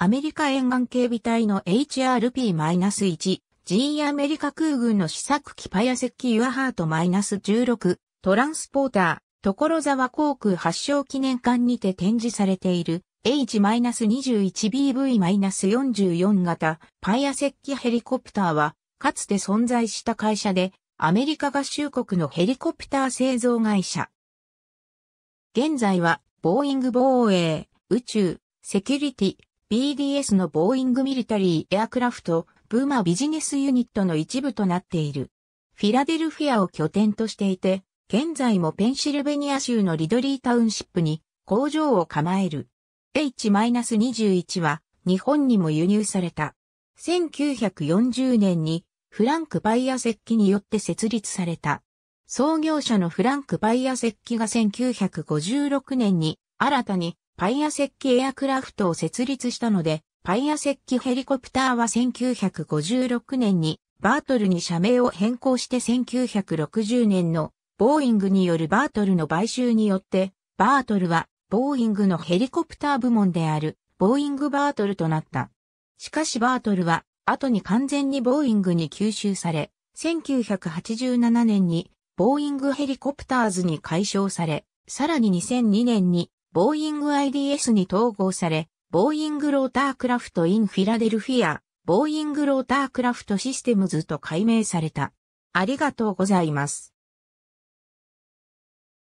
アメリカ沿岸警備隊の HRP-1、G アメリカ空軍の試作機パヤセッキユアハート -16 トランスポーター、所沢航空発祥記念館にて展示されている H-21BV-44 型パイア石器ヘリコプターは、かつて存在した会社で、アメリカ合衆国のヘリコプター製造会社。現在は、ボーイング防衛、宇宙、セキュリティ、BDS のボーイングミリタリーエアクラフト、ブーマビジネスユニットの一部となっている。フィラデルフィアを拠点としていて、現在もペンシルベニア州のリドリータウンシップに工場を構える。H-21 は日本にも輸入された。1940年にフランク・パイア石器によって設立された。創業者のフランク・パイア石器が1956年に新たにパイア石器エアクラフトを設立したので、パイア石器ヘリコプターは1956年にバートルに社名を変更して1960年のボーイングによるバートルの買収によってバートルはボーイングのヘリコプター部門である、ボーイングバートルとなった。しかしバートルは、後に完全にボーイングに吸収され、1987年に、ボーイングヘリコプターズに改称され、さらに2002年に、ボーイング IDS に統合され、ボーイングロータークラフトインフィラデルフィア、ボーイングロータークラフトシステムズと改名された。ありがとうございます。